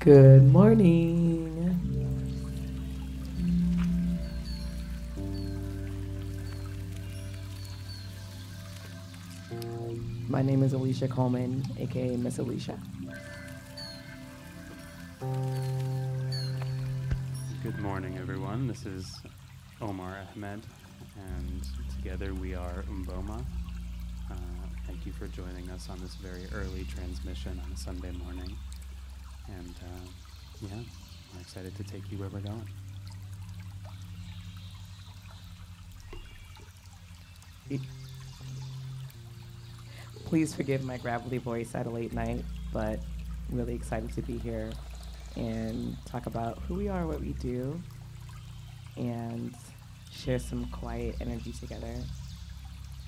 Good morning. My name is Alicia Coleman, aka Miss Alicia. This is Omar Ahmad, and together we are Ūmboma. Uh, thank you for joining us on this very early transmission on a Sunday morning. And uh, yeah, I'm excited to take you where we're going. Please forgive my gravelly voice at a late night, but really excited to be here and talk about who we are, what we do, and share some quiet energy together.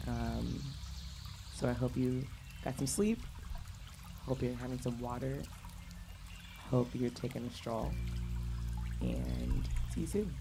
Um, so I hope you got some sleep. Hope you're having some water. Hope you're taking a stroll. And see you soon.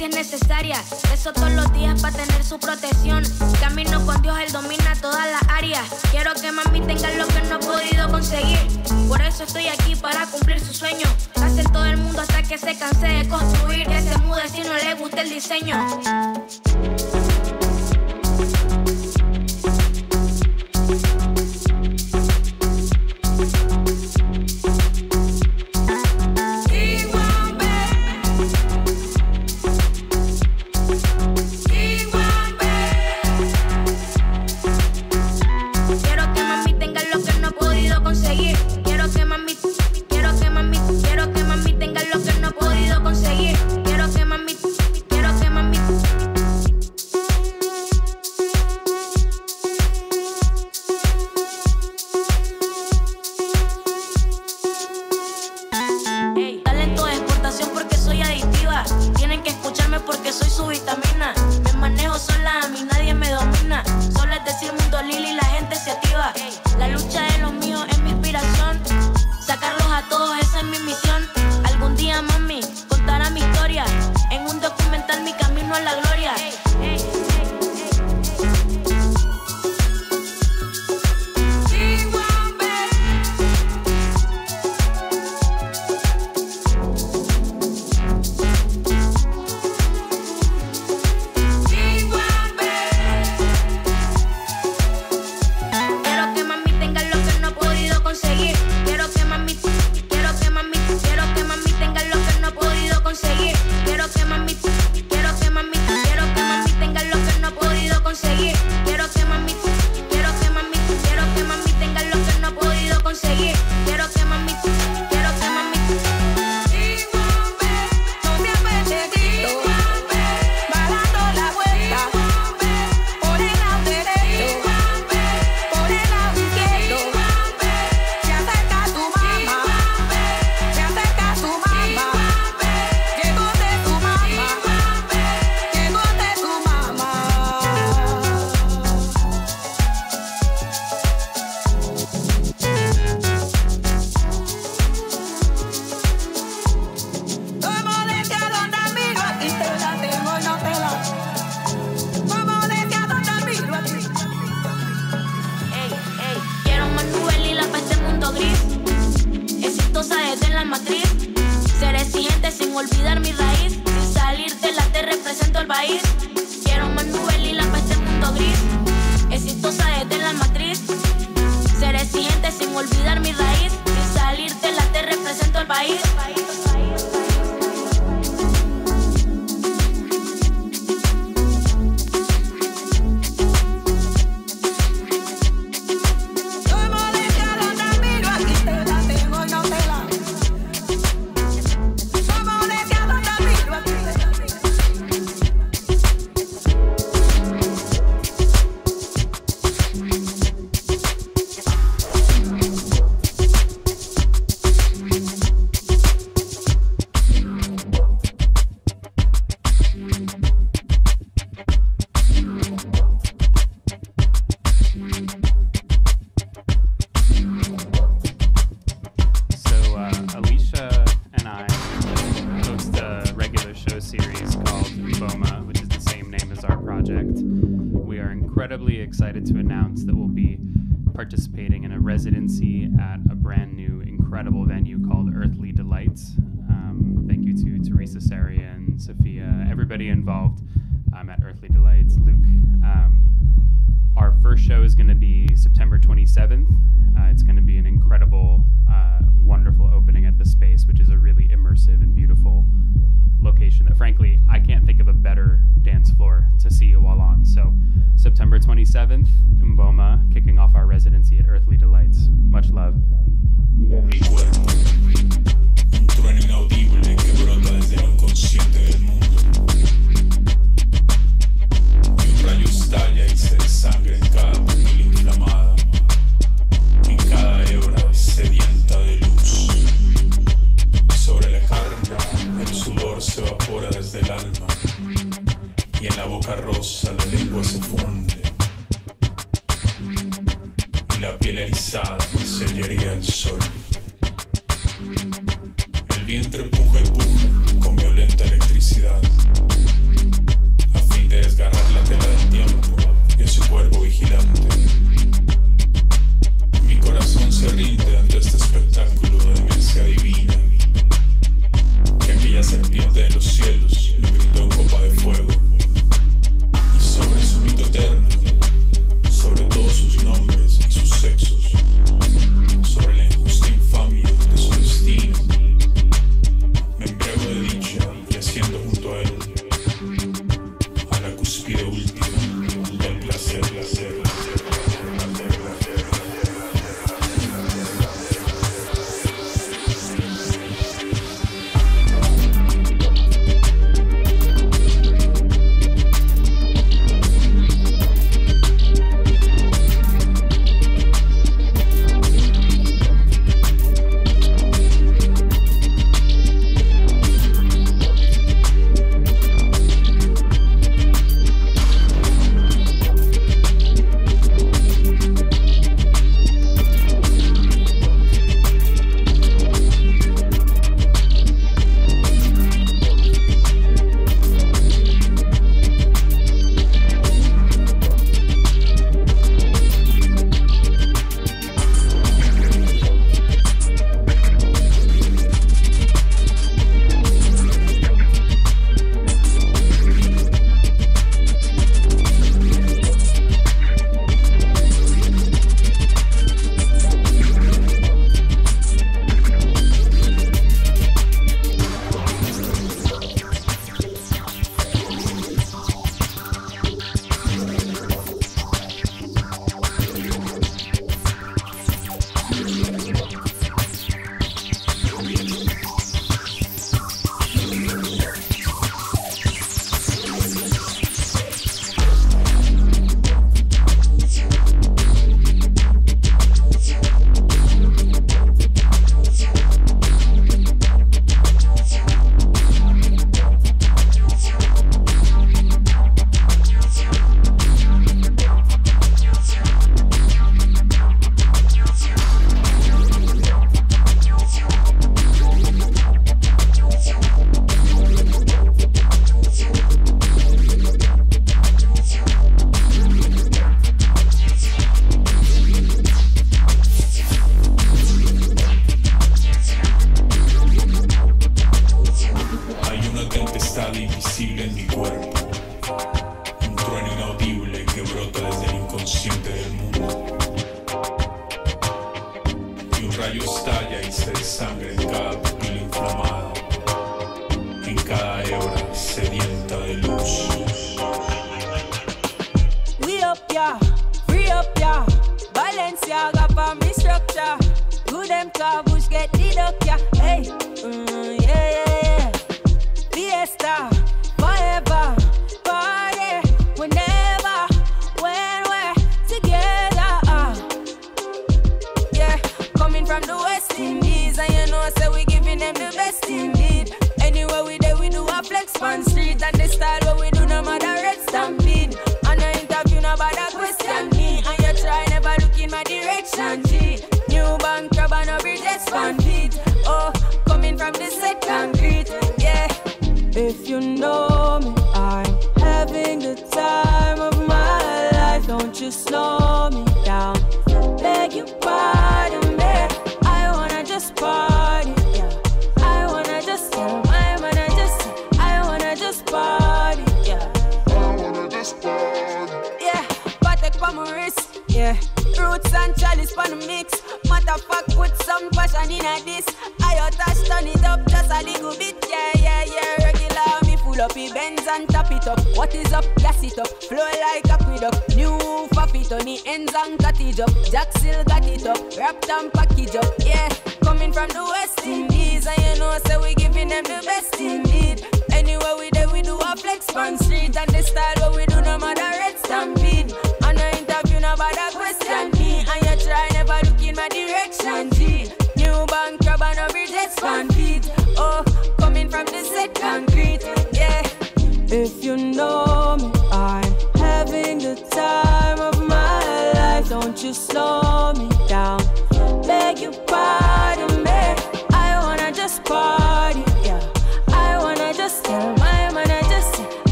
si es necesaria. Eso todos los días para tener su protección. Camino con Dios, Él domina todas las áreas. Quiero que mami tenga lo que no he podido conseguir. Por eso estoy aquí para cumplir su sueño. Hace todo el mundo hasta que se canse de construir. Que se mude si no le gusta el diseño.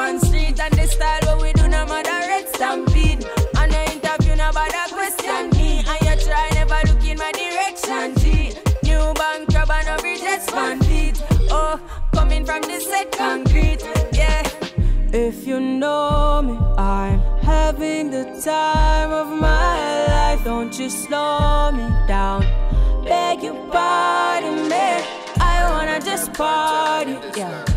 On street, and the style what we do, no matter red stampede. And the interview, nobody question me, and you try never look in my direction, G. New bank crab and a bridges feet. Oh, coming from the set concrete, yeah. If you know me, I'm having the time of my life. Don't you slow me down. Beg you pardon me. I wanna just party, yeah.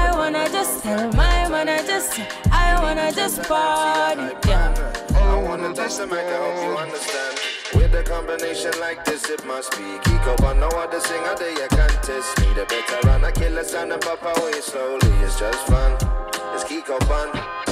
I wanna just tell my I just, I wanna just party, yeah. I wanna test the mic, I hope you understand. With a combination like this, it must be Kiko, but no other singer there you can't test me. The better run, I kill a sound and pop away slowly. It's just fun. It's Kiko Bun.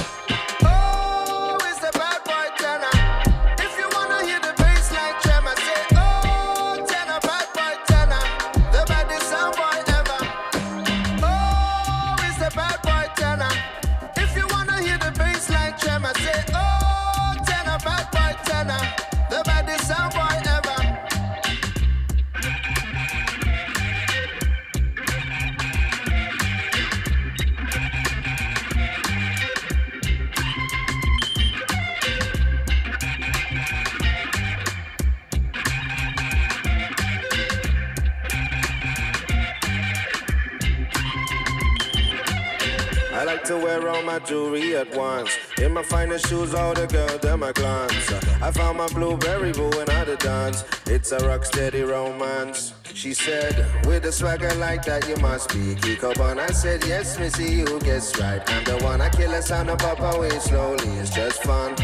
In my finest shoes, all the girls, them my glance. I found my blueberry boo and I the dance. It's a rock steady romance. She said, with a swagger like that, you must be Kiko Bun. I said, yes, missy, you guess right. I'm the one I kill a sound and pop away slowly. It's just fun.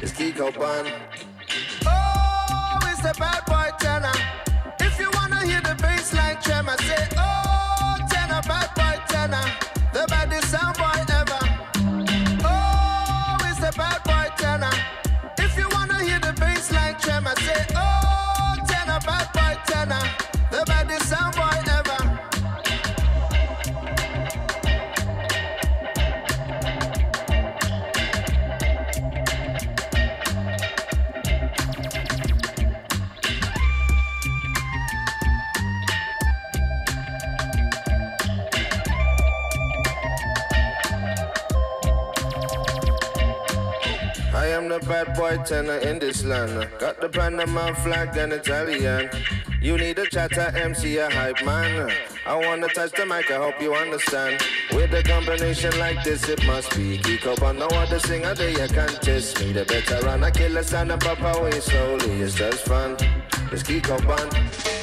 It's Kiko bad tenor in this land. Got the Panama flag and Italian. You need a chatter MC, a hype man. I wanna touch the mic, I hope you understand. With a combination like this, it must be Kiko, but no other singer there you can't test me. The better run, I kill a sound and pop away slowly. It's just fun. It's Kiko Bun. Oh,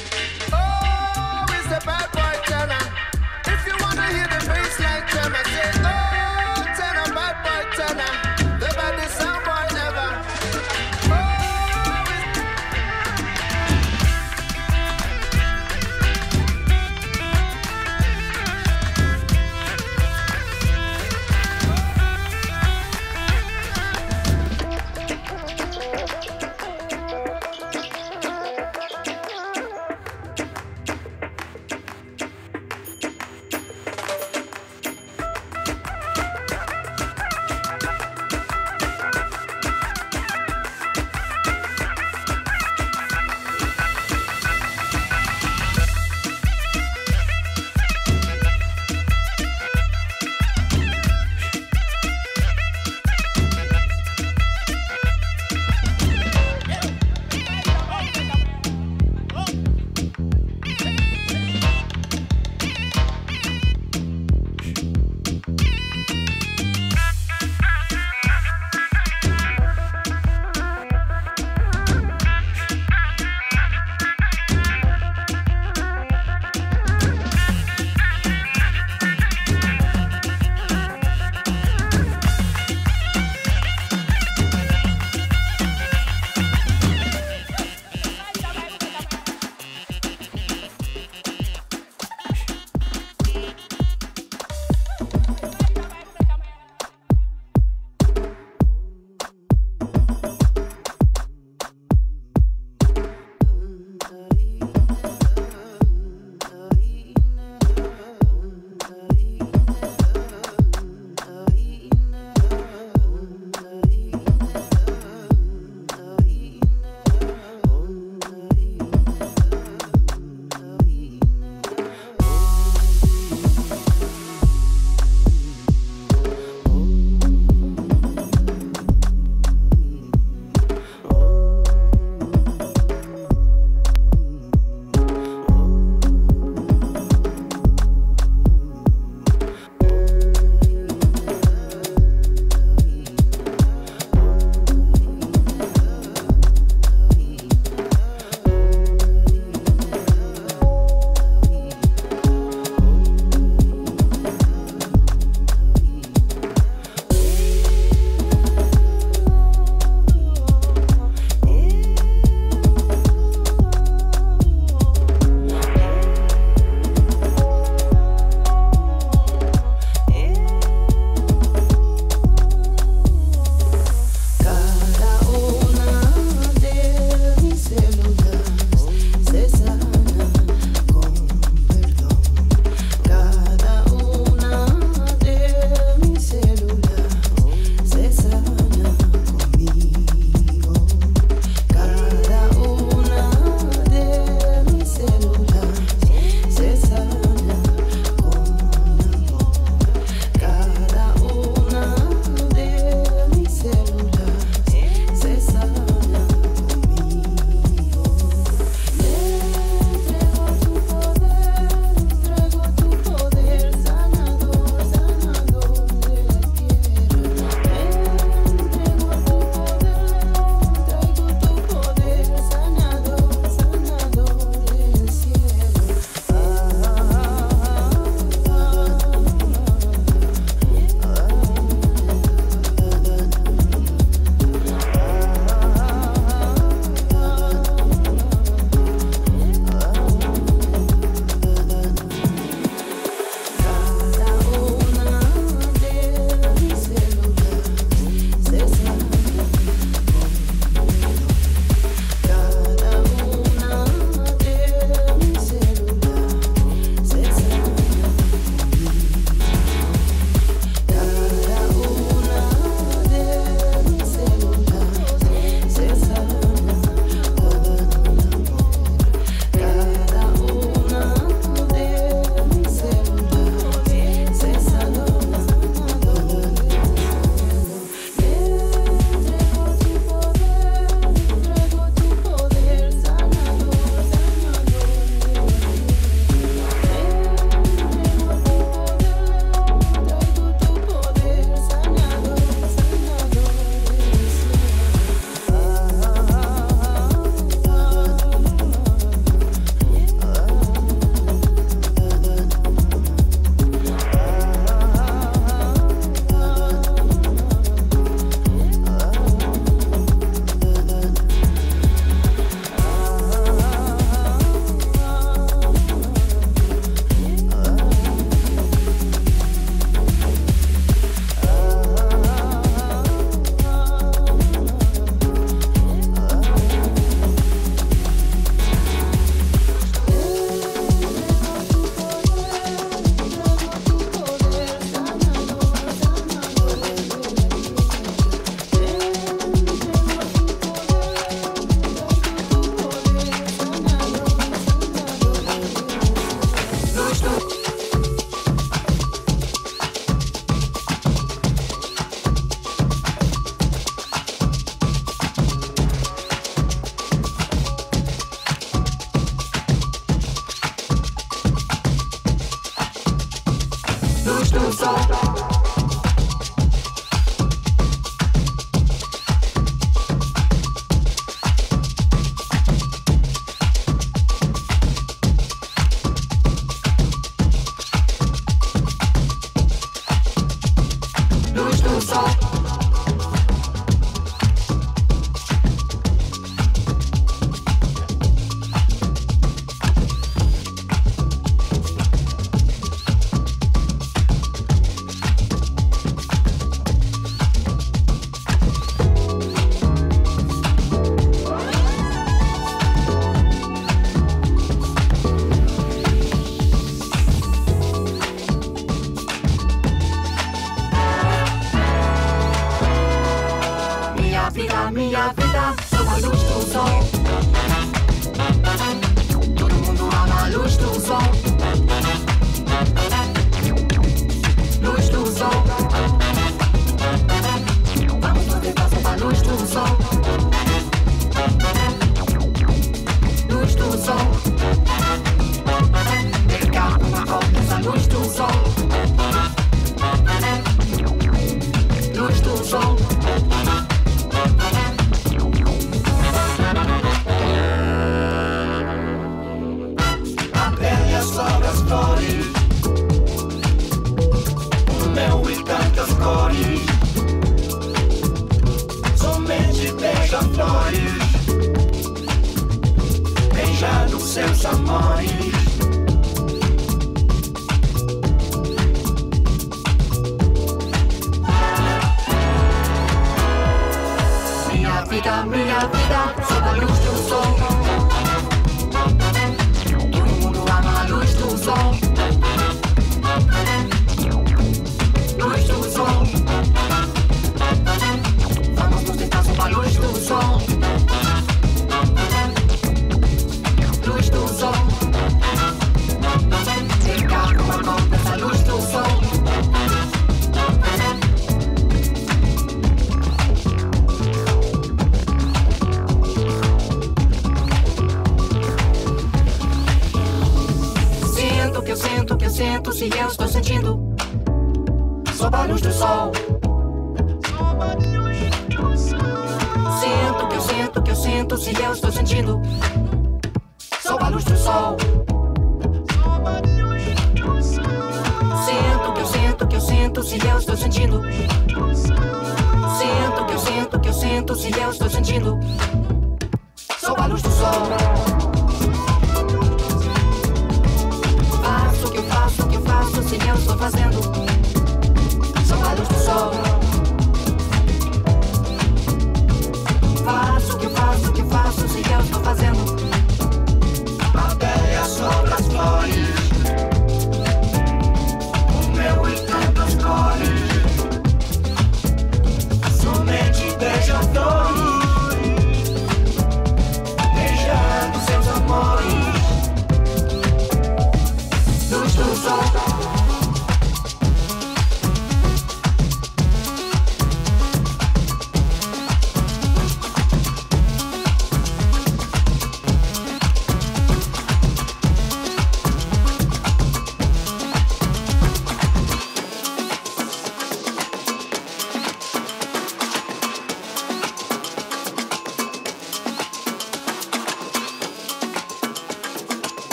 Beijando seus amores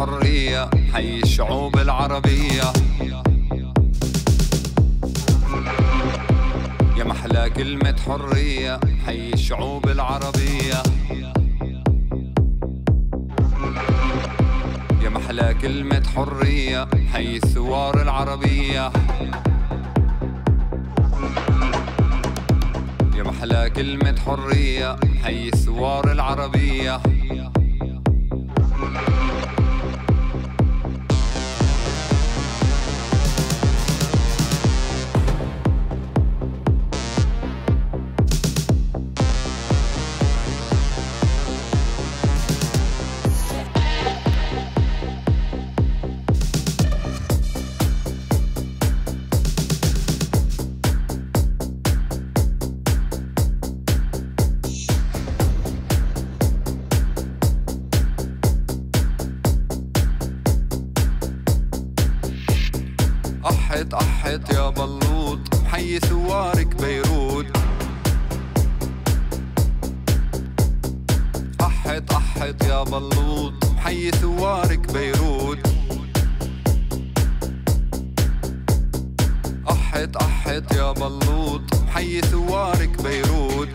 كلمة حرية حي الشعوب العربية. يا محلى كلمة حرية حي الشعوب العربية. يا محلى كلمة حرية حي الثوار العربية. يا محلى كلمة حرية حي الثوار العربية. أحط أحط يا بلوط حي ثوارك بيروت.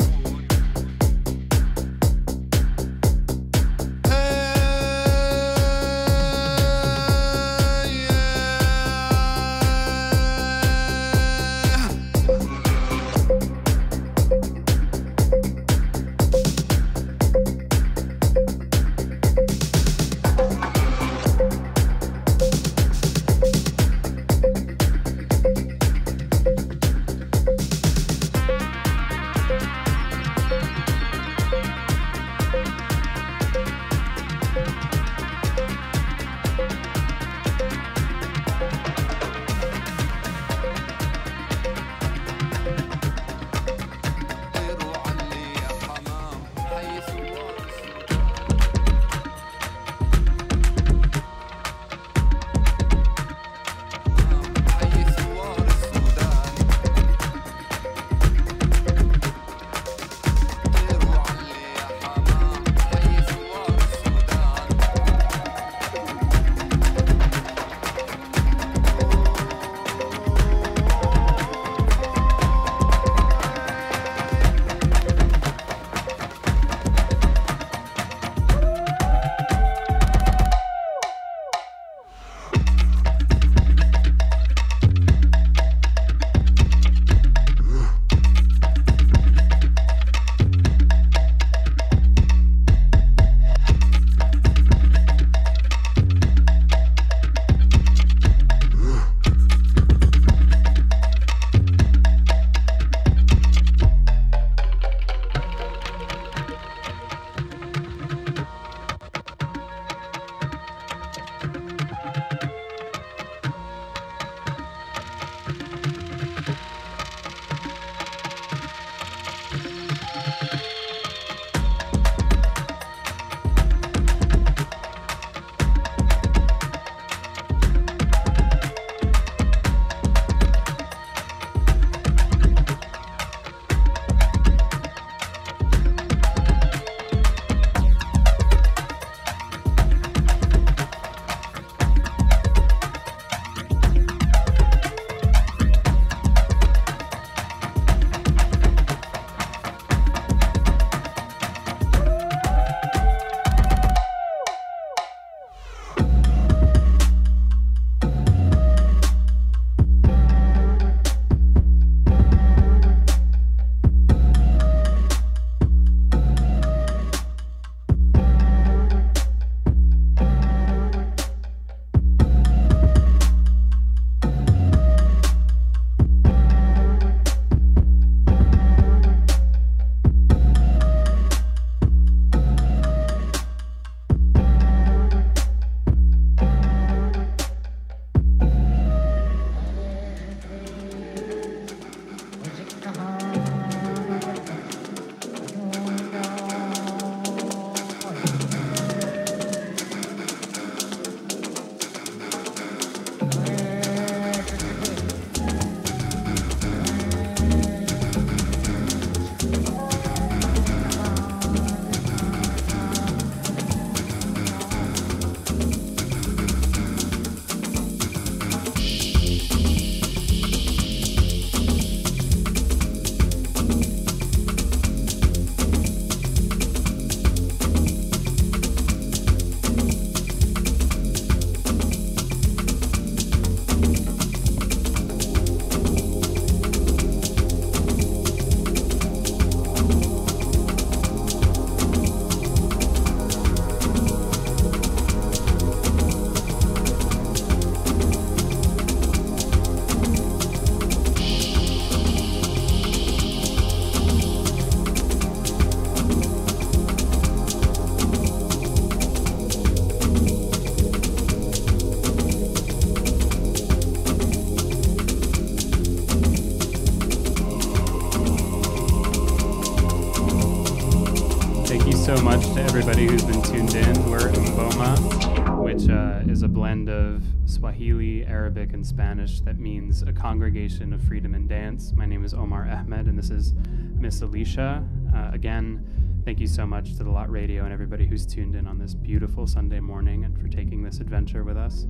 Spanish that means a congregation of freedom and dance. My name is Omar Ahmad, and this is Miss Alicia. Uh, again, thank you so much to the Lot Radio and everybody who's tuned in on this beautiful Sunday morning and for taking this adventure with us.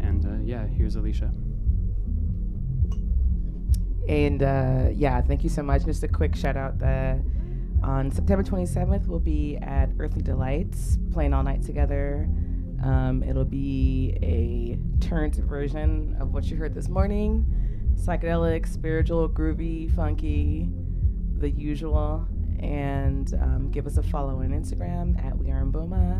And uh, yeah, here's Alicia. And uh, yeah, thank you so much. Just a quick shout out that on September 27th, we'll be at Earthly Delights playing all night together. Um, it'll be a turned version of what you heard this morning psychedelic, spiritual, groovy, funky, the usual. And um, give us a follow on Instagram at We Are Ūmboma,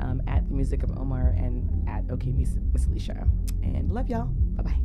um, at The Music of Omar, and at OK Miss, Miss Alicia. And love y'all. Bye bye.